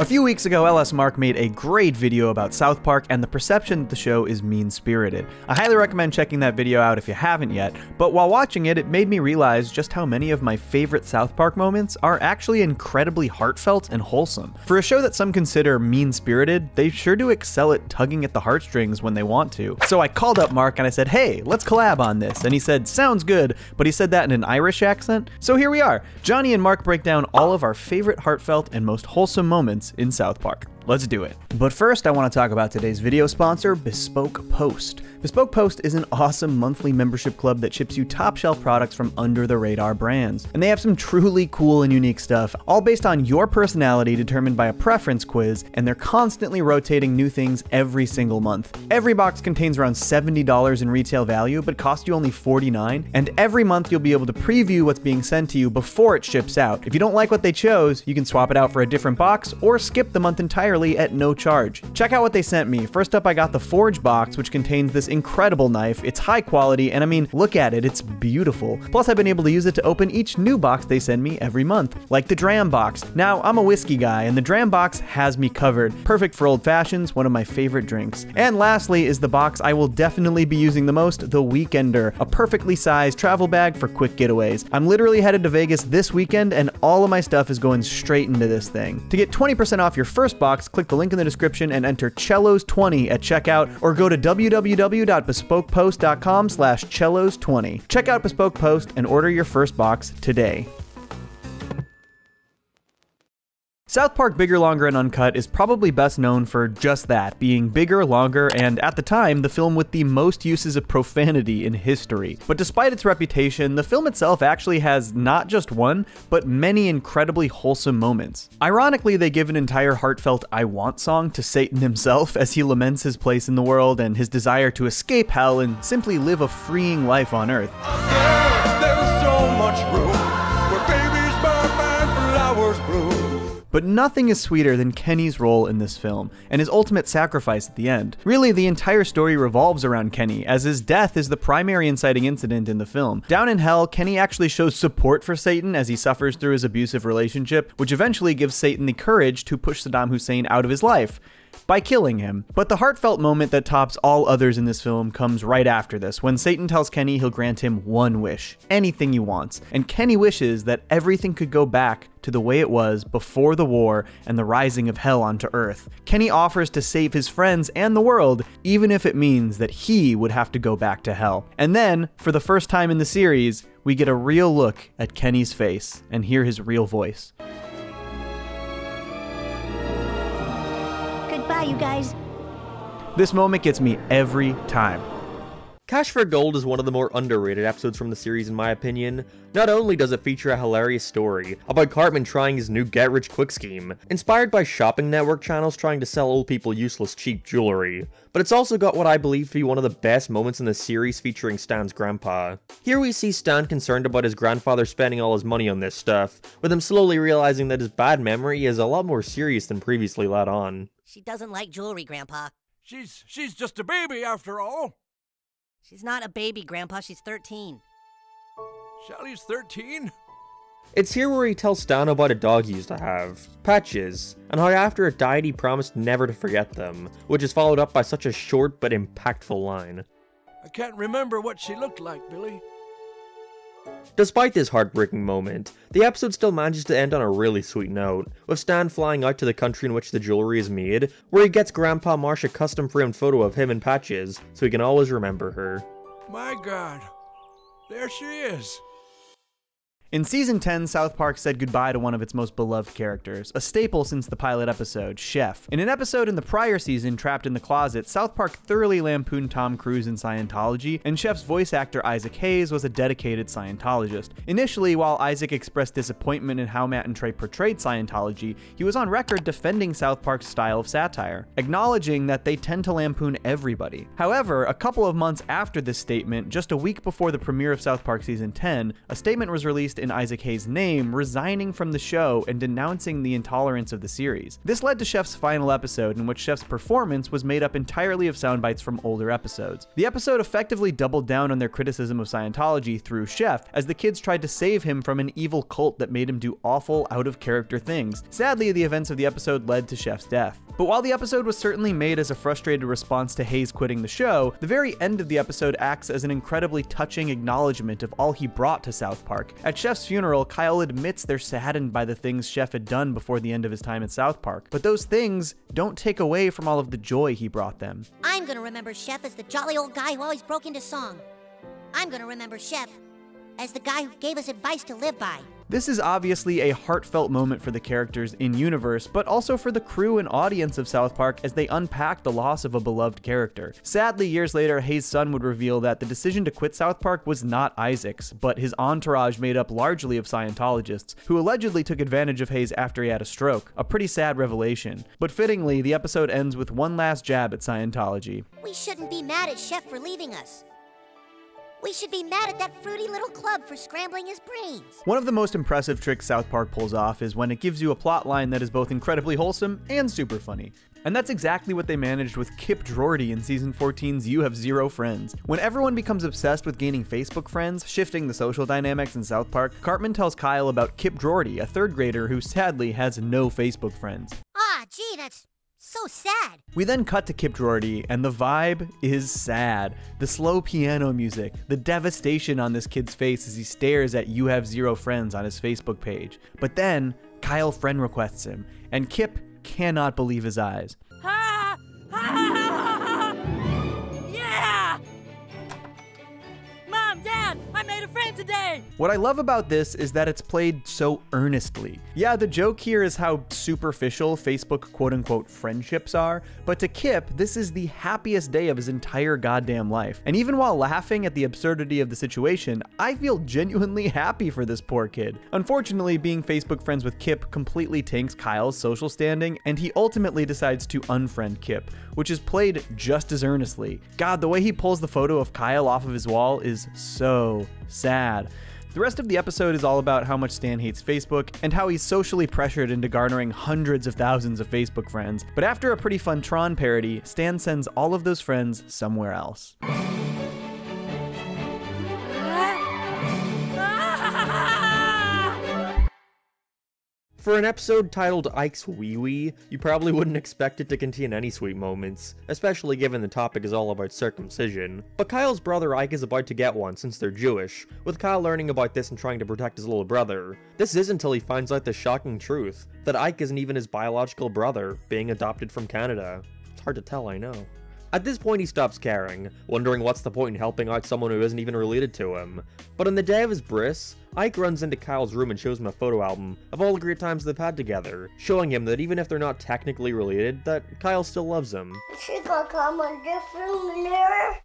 A few weeks ago, LS Mark made a great video about South Park and the perception that the show is mean spirited. I highly recommend checking that video out if you haven't yet, but while watching it, it made me realize just how many of my favorite South Park moments are actually incredibly heartfelt and wholesome. For a show that some consider mean spirited, they sure do excel at tugging at the heartstrings when they want to. So I called up Mark and I said, hey, let's collab on this. And he said, sounds good, but he said that in an Irish accent. So here we are. Johnny and Mark break down all of our favorite heartfelt and most wholesome moments in South Park. Let's do it. But first, I want to talk about today's video sponsor, Bespoke Post. Bespoke Post is an awesome monthly membership club that ships you top shelf products from under the radar brands. And they have some truly cool and unique stuff, all based on your personality determined by a preference quiz, and they're constantly rotating new things every single month. Every box contains around $70 in retail value, but costs you only 49, and every month you'll be able to preview what's being sent to you before it ships out. If you don't like what they chose, you can swap it out for a different box or skip the month entirely at no charge. Check out what they sent me. First up, I got the Forge box, which contains this incredible knife. It's high quality, and I mean, look at it, it's beautiful. Plus, I've been able to use it to open each new box they send me every month, like the Dram box. Now, I'm a whiskey guy, and the Dram box has me covered. Perfect for old fashions, one of my favorite drinks. And lastly is the box I will definitely be using the most, the Weekender, a perfectly sized travel bag for quick getaways. I'm literally headed to Vegas this weekend, and all of my stuff is going straight into this thing. To get 20% off your first box, click the link in the description and enter cellos20 at checkout or go to www.bespokepost.com slash cellos20. Check out Bespoke Post and order your first box today. South Park Bigger, Longer, and Uncut is probably best known for just that, being bigger, longer, and at the time, the film with the most uses of profanity in history. But despite its reputation, the film itself actually has not just one, but many incredibly wholesome moments. Ironically, they give an entire heartfelt I Want song to Satan himself as he laments his place in the world and his desire to escape hell and simply live a freeing life on Earth. There's But nothing is sweeter than Kenny's role in this film, and his ultimate sacrifice at the end. Really, the entire story revolves around Kenny, as his death is the primary inciting incident in the film. Down in hell, Kenny actually shows support for Satan as he suffers through his abusive relationship, which eventually gives Satan the courage to push Saddam Hussein out of his life by killing him. But the heartfelt moment that tops all others in this film comes right after this, when Satan tells Kenny he'll grant him one wish, anything he wants, and Kenny wishes that everything could go back to the way it was before the war and the rising of hell onto Earth. Kenny offers to save his friends and the world, even if it means that he would have to go back to hell. And then, for the first time in the series, we get a real look at Kenny's face and hear his real voice. Goodbye, you guys. This moment gets me every time. Cash for Gold is one of the more underrated episodes from the series in my opinion. Not only does it feature a hilarious story about Cartman trying his new get rich quick scheme, inspired by shopping network channels trying to sell old people useless cheap jewelry, but it's also got what I believe to be one of the best moments in the series featuring Stan's grandpa. Here we see Stan concerned about his grandfather spending all his money on this stuff, with him slowly realizing that his bad memory is a lot more serious than previously let on. She doesn't like jewelry, Grandpa. She's she's just a baby after all. She's not a baby, Grandpa. She's 13. Sally's 13. It's here where he tells Stan about a dog he used to have, Patches, and how after it died he promised never to forget them, which is followed up by such a short but impactful line. I can't remember what she looked like, Billy. Despite this heartbreaking moment, the episode still manages to end on a really sweet note, with Stan flying out to the country in which the jewelry is made, where he gets Grandpa Marsh a custom framed photo of him and Patches, so he can always remember her. My God. There she is. In season 10, South Park said goodbye to one of its most beloved characters, a staple since the pilot episode, Chef. In an episode in the prior season, Trapped in the Closet, South Park thoroughly lampooned Tom Cruise in Scientology, and Chef's voice actor Isaac Hayes was a dedicated Scientologist. Initially, while Isaac expressed disappointment in how Matt and Trey portrayed Scientology, he was on record defending South Park's style of satire, acknowledging that they tend to lampoon everybody. However, a couple of months after this statement, just a week before the premiere of South Park season 10, a statement was released in Isaac Hayes' name, resigning from the show and denouncing the intolerance of the series. This led to Chef's final episode, in which Chef's performance was made up entirely of sound bites from older episodes. The episode effectively doubled down on their criticism of Scientology through Chef, as the kids tried to save him from an evil cult that made him do awful, out of character things. Sadly, the events of the episode led to Chef's death. But while the episode was certainly made as a frustrated response to Hayes quitting the show, the very end of the episode acts as an incredibly touching acknowledgement of all he brought to South Park. At funeral, Kyle admits they're saddened by the things Chef had done before the end of his time at South Park, but those things don't take away from all of the joy he brought them. I'm gonna remember Chef as the jolly old guy who always broke into song. I'm gonna remember Chef as the guy who gave us advice to live by. This is obviously a heartfelt moment for the characters in universe, but also for the crew and audience of South Park as they unpack the loss of a beloved character. Sadly, years later, Hayes' son would reveal that the decision to quit South Park was not Isaac's, but his entourage made up largely of Scientologists, who allegedly took advantage of Hayes after he had a stroke. A pretty sad revelation. But fittingly, the episode ends with one last jab at Scientology. We shouldn't be mad at Chef for leaving us. We should be mad at that fruity little club for scrambling his brains. One of the most impressive tricks South Park pulls off is when it gives you a plot line that is both incredibly wholesome and super funny. And that's exactly what they managed with Kip Drordy in season 14's You Have Zero Friends. When everyone becomes obsessed with gaining Facebook friends, shifting the social dynamics in South Park, Cartman tells Kyle about Kip Drordy, a third grader who sadly has no Facebook friends. Ah, gee, that's so sad. We then cut to Kip Drordy, and the vibe is sad. The slow piano music, the devastation on this kid's face as he stares at You Have Zero Friends on his Facebook page. But then, Kyle friend requests him, and Kip cannot believe his eyes. Ha! Ha! Yeah! Mom, Dad, I made a friend today! What I love about this is that it's played so earnestly. Yeah, the joke here is how superficial Facebook quote unquote friendships are, but to Kip, this is the happiest day of his entire goddamn life. And even while laughing at the absurdity of the situation, I feel genuinely happy for this poor kid. Unfortunately, being Facebook friends with Kip completely tanks Kyle's social standing, and he ultimately decides to unfriend Kip, which is played just as earnestly. God, the way he pulls the photo of Kyle off of his wall is so sad. The rest of the episode is all about how much Stan hates Facebook and how he's socially pressured into garnering hundreds of thousands of Facebook friends. But after a pretty fun Tron parody, Stan sends all of those friends somewhere else. For an episode titled Ike's Wee Wee, you probably wouldn't expect it to contain any sweet moments, especially given the topic is all about circumcision. But Kyle's brother Ike is about to get one since they're Jewish, with Kyle learning about this and trying to protect his little brother. This is until he finds out the shocking truth that Ike isn't even his biological brother, being adopted from Canada. It's hard to tell, I know. At this point, he stops caring, wondering what's the point in helping out someone who isn't even related to him. But on the day of his bris, Ike runs into Kyle's room and shows him a photo album of all the great times they've had together, showing him that even if they're not technically related, that Kyle still loves him. She gonna come a different mirror.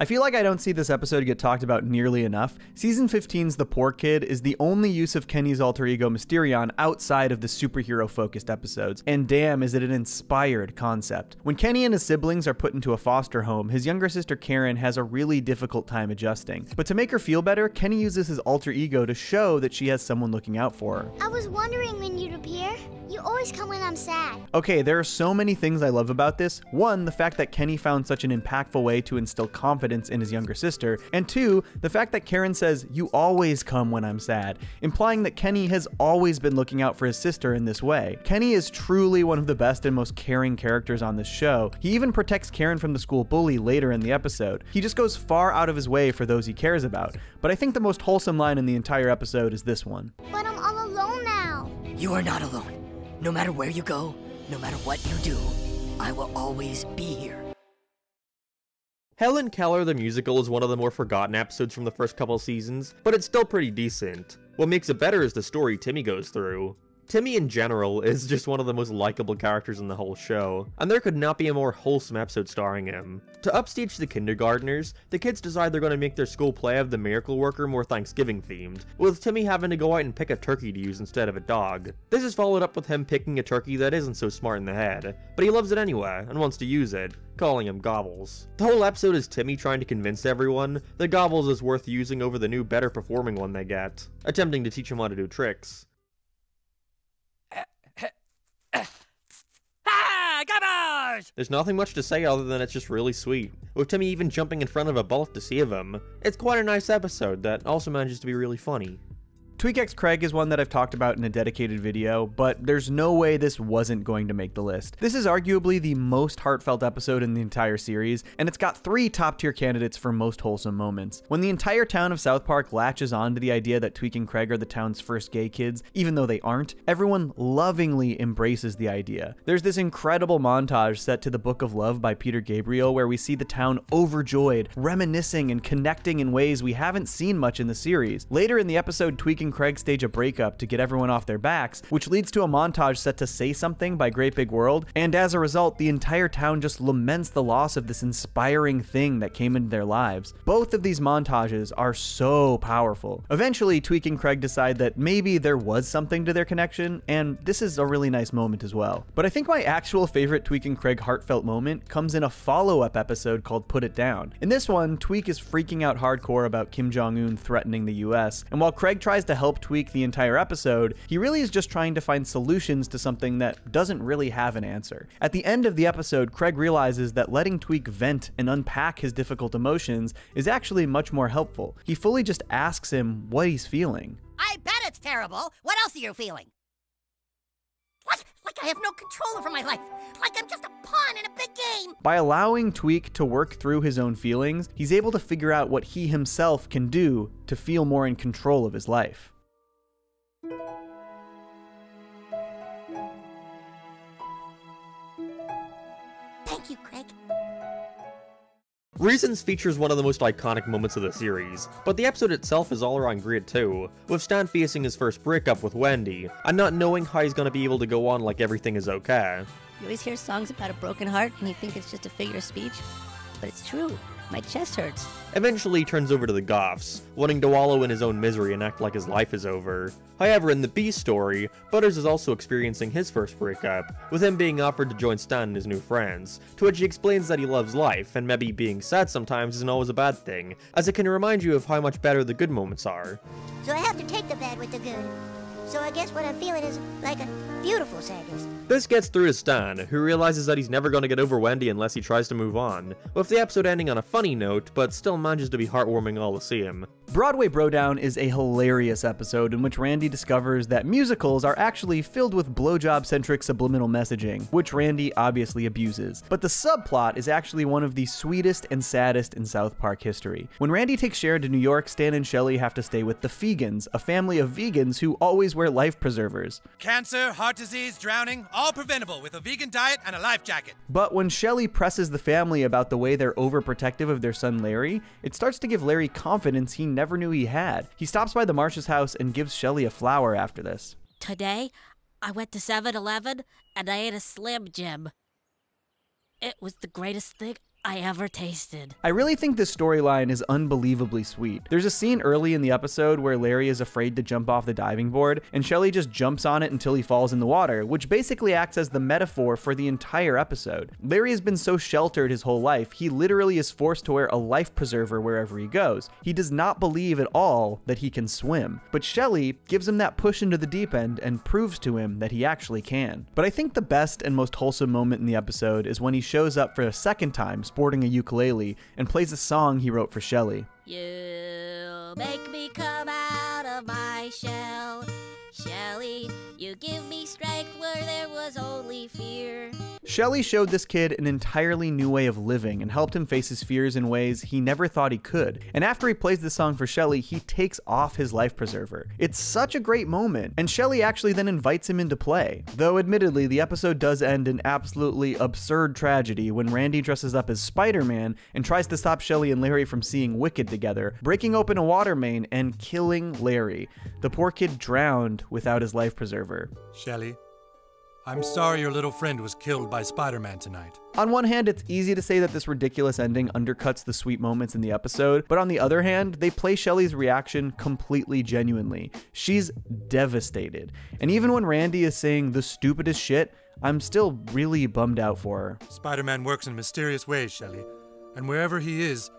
I feel like I don't see this episode get talked about nearly enough. Season 15's The Poor Kid is the only use of Kenny's alter ego Mysterion outside of the superhero focused episodes, and damn, is it an inspired concept. When Kenny and his siblings are put into a foster home, his younger sister Karen has a really difficult time adjusting. But to make her feel better, Kenny uses his alter ego to show that she has someone looking out for her. I was wondering when you'd appear. You always come when I'm sad. Okay, there are so many things I love about this. One, the fact that Kenny found such an impactful way to instill confidence in his younger sister. And two, the fact that Karen says, You always come when I'm sad, implying that Kenny has always been looking out for his sister in this way. Kenny is truly one of the best and most caring characters on this show. He even protects Karen from the school bully later in the episode. He just goes far out of his way for those he cares about. But I think the most wholesome line in the entire episode is this one. But I'm all alone now. You are not alone. No matter where you go, no matter what you do, I will always be here. Helen Keller the musical is one of the more forgotten episodes from the first couple seasons, but it's still pretty decent. What makes it better is the story Timmy goes through. Timmy in general is just one of the most likable characters in the whole show, and there could not be a more wholesome episode starring him. To upstage the kindergartners, the kids decide they're going to make their school play of the miracle worker more Thanksgiving themed, with Timmy having to go out and pick a turkey to use instead of a dog. This is followed up with him picking a turkey that isn't so smart in the head, but he loves it anyway and wants to use it, calling him Gobbles. The whole episode is Timmy trying to convince everyone that Gobbles is worth using over the new better performing one they get, attempting to teach him how to do tricks. Ah! There's nothing much to say other than it's just really sweet, with Timmy even jumping in front of a bullet to save him. It's quite a nice episode that also manages to be really funny. TweekX Craig is one that I've talked about in a dedicated video, but there's no way this wasn't going to make the list. This is arguably the most heartfelt episode in the entire series, and it's got three top tier candidates for most wholesome moments. When the entire town of South Park latches on to the idea that Tweek and Craig are the town's first gay kids, even though they aren't, everyone lovingly embraces the idea. There's this incredible montage set to the Book of Love by Peter Gabriel where we see the town overjoyed, reminiscing and connecting in ways we haven't seen much in the series. Later in the episode, Tweek and Craig stage a breakup to get everyone off their backs, which leads to a montage set to Say Something by Great Big World, and as a result, the entire town just laments the loss of this inspiring thing that came into their lives. Both of these montages are so powerful. Eventually, Tweek and Craig decide that maybe there was something to their connection, and this is a really nice moment as well. But I think my actual favorite Tweek and Craig heartfelt moment comes in a follow up episode called Put It Down. In this one, Tweek is freaking out hardcore about Kim Jong un threatening the US, and while Craig tries to help Tweek the entire episode, he really is just trying to find solutions to something that doesn't really have an answer. At the end of the episode, Craig realizes that letting Tweek vent and unpack his difficult emotions is actually much more helpful. He fully just asks him what he's feeling. I bet it's terrible. What else are you feeling? Like, I have no control over my life. Like I'm just a pawn in a big game. By allowing Tweek to work through his own feelings, he's able to figure out what he himself can do to feel more in control of his life. Reasons features one of the most iconic moments of the series, but the episode itself is all around great too, with Stan facing his first breakup with Wendy, and not knowing how he's gonna be able to go on like everything is okay. You always hear songs about a broken heart and you think it's just a figure of speech, but it's true. My chest hurts. Eventually he turns over to the Goths, wanting to wallow in his own misery and act like his life is over. However, in the B story, Butters is also experiencing his first breakup, with him being offered to join Stan and his new friends, to which he explains that he loves life, and maybe being sad sometimes isn't always a bad thing, as it can remind you of how much better the good moments are. So I have to take the bad with the good. So I guess what I'm feeling is like a beautiful sadness. This gets through to Stan, who realizes that he's never going to get over Wendy unless he tries to move on, with the episode ending on a funny note, but still manages to be heartwarming all the same. Broadway Brodown is a hilarious episode in which Randy discovers that musicals are actually filled with blowjob centric subliminal messaging, which Randy obviously abuses. But the subplot is actually one of the sweetest and saddest in South Park history. When Randy takes Sharon to New York, Stan and Shelly have to stay with the Feegans, a family of vegans who always wear life preservers. Cancer, heart disease, drowning, all preventable with a vegan diet and a life jacket. But when Shelly presses the family about the way they're overprotective of their son Larry, it starts to give Larry confidence he never knew he had. He stops by the Marshes' house and gives Shelly a flower after this. Today, I went to 7 Eleven and I ate a Slim Jim. It was the greatest thing I ever tasted. I really think this storyline is unbelievably sweet. There's a scene early in the episode where Larry is afraid to jump off the diving board, and Shelly just jumps on it until he falls in the water, which basically acts as the metaphor for the entire episode. Larry has been so sheltered his whole life, he literally is forced to wear a life preserver wherever he goes. He does not believe at all that he can swim, but Shelly gives him that push into the deep end and proves to him that he actually can. But I think the best and most wholesome moment in the episode is when he shows up for a second time sporting a ukulele and plays a song he wrote for Shelly. You make me come out of my shell. Shelly, you give me strength where there was only fear. Shelly showed this kid an entirely new way of living and helped him face his fears in ways he never thought he could. And after he plays this song for Shelly, he takes off his life preserver. It's such a great moment, and Shelly actually then invites him into play. Though admittedly, the episode does end in absolutely absurd tragedy when Randy dresses up as Spider-Man and tries to stop Shelly and Larry from seeing Wicked together, breaking open a water main and killing Larry. The poor kid drowned without his life preserver. Shelly, I'm sorry your little friend was killed by Spider Man tonight. On one hand, it's easy to say that this ridiculous ending undercuts the sweet moments in the episode, but on the other hand, they play Shelly's reaction completely genuinely. She's devastated. And even when Randy is saying the stupidest shit, I'm still really bummed out for her. Spider Man works in mysterious ways, Shelly, and wherever he is,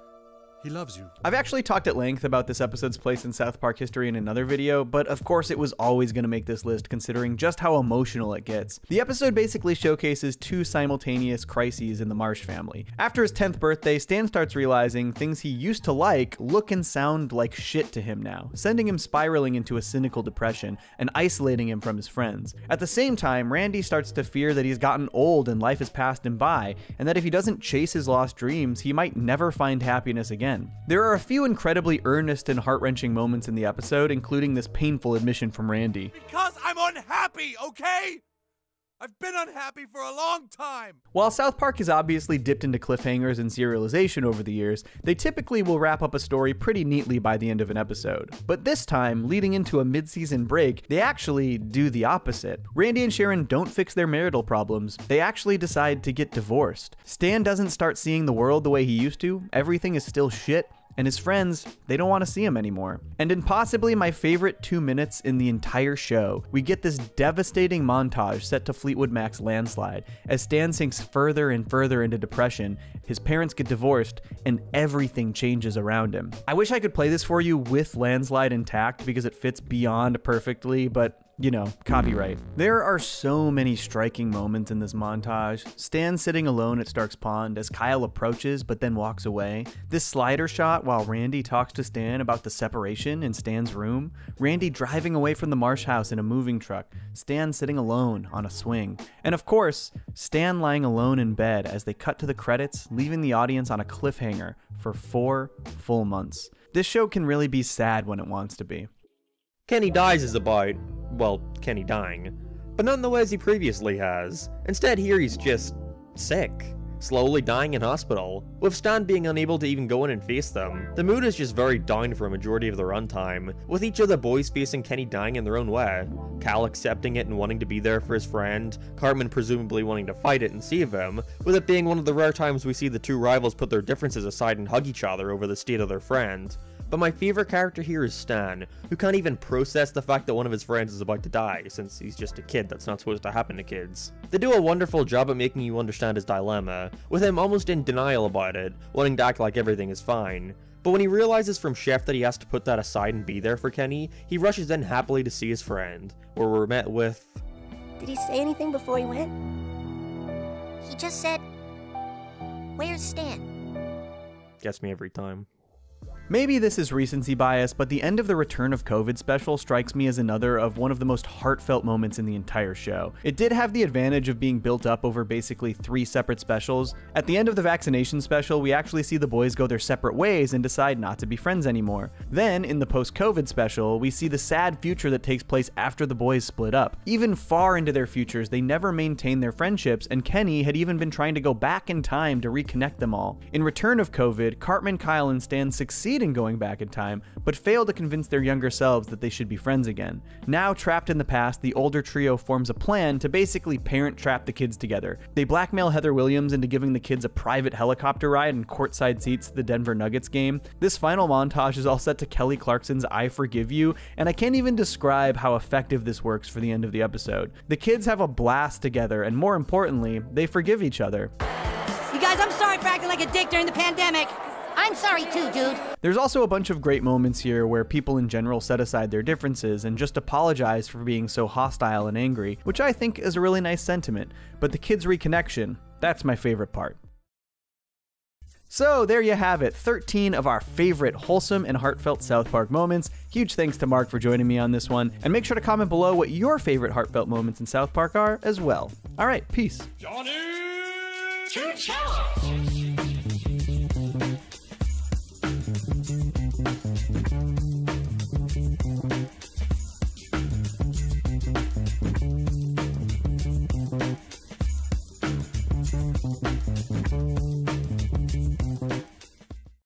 he loves you. I've actually talked at length about this episode's place in South Park history in another video, but of course it was always going to make this list considering just how emotional it gets. The episode basically showcases two simultaneous crises in the Marsh family. After his 10th birthday, Stan starts realizing things he used to like look and sound like shit to him now, sending him spiraling into a cynical depression and isolating him from his friends. At the same time, Randy starts to fear that he's gotten old and life has passed him by, and that if he doesn't chase his lost dreams, he might never find happiness again. There are a few incredibly earnest and heart wrenching moments in the episode, including this painful admission from Randy. Because I'm unhappy, okay? I've been unhappy for a long time. While South Park has obviously dipped into cliffhangers and serialization over the years, they typically will wrap up a story pretty neatly by the end of an episode. But this time, leading into a mid season break, they actually do the opposite. Randy and Sharon don't fix their marital problems, they actually decide to get divorced. Stan doesn't start seeing the world the way he used to, everything is still shit, and his friends, they don't want to see him anymore. And in possibly my favorite two minutes in the entire show, we get this devastating montage set to Fleetwood Mac's Landslide. As Stan sinks further and further into depression, his parents get divorced, and everything changes around him. I wish I could play this for you with Landslide intact because it fits beyond perfectly, but you know, copyright. There are so many striking moments in this montage. Stan sitting alone at Stark's Pond as Kyle approaches but then walks away. This slider shot while Randy talks to Stan about the separation in Stan's room. Randy driving away from the Marsh house in a moving truck. Stan sitting alone on a swing. And of course, Stan lying alone in bed as they cut to the credits, leaving the audience on a cliffhanger for four full months. This show can really be sad when it wants to be. Kenny dies is about, well, Kenny dying, but not in the ways he previously has. Instead, here he's just sick, slowly dying in hospital, with Stan being unable to even go in and face them. The mood is just very down for a majority of the runtime, with each of the boys facing Kenny dying in their own way. Cal accepting it and wanting to be there for his friend, Cartman presumably wanting to fight it and save him, with it being one of the rare times we see the two rivals put their differences aside and hug each other over the state of their friend. But my favorite character here is Stan, who can't even process the fact that one of his friends is about to die, since he's just a kid that's not supposed to happen to kids. They do a wonderful job at making you understand his dilemma, with him almost in denial about it, wanting to act like everything is fine. But when he realizes from Chef that he has to put that aside and be there for Kenny, he rushes in happily to see his friend, where we're met with... Did he say anything before he went? He just said, Where's Stan? Gets me every time. Maybe this is recency bias, but the end of the Return of COVID special strikes me as another of one of the most heartfelt moments in the entire show. It did have the advantage of being built up over basically three separate specials. At the end of the vaccination special, we actually see the boys go their separate ways and decide not to be friends anymore. Then, in the post COVID special, we see the sad future that takes place after the boys split up. Even far into their futures, they never maintain their friendships, and Kenny had even been trying to go back in time to reconnect them all. In Return of COVID, Cartman, Kyle, and Stan succeed in going back in time, but fail to convince their younger selves that they should be friends again. Now, trapped in the past, the older trio forms a plan to basically parent trap the kids together. They blackmail Heather Williams into giving the kids a private helicopter ride and courtside seats to the Denver Nuggets game. This final montage is all set to Kelly Clarkson's I Forgive You, and I can't even describe how effective this works for the end of the episode. The kids have a blast together, and more importantly, they forgive each other. You guys, I'm sorry for acting like a dick during the pandemic. I'm sorry too, dude. There's also a bunch of great moments here where people in general set aside their differences and just apologize for being so hostile and angry, which I think is a really nice sentiment. But the kids' reconnection, that's my favorite part. So there you have it, 13 of our favorite wholesome and heartfelt South Park moments. Huge thanks to Mark for joining me on this one, and make sure to comment below what your favorite heartfelt moments in South Park are as well. All right, peace. Johnny Cartoon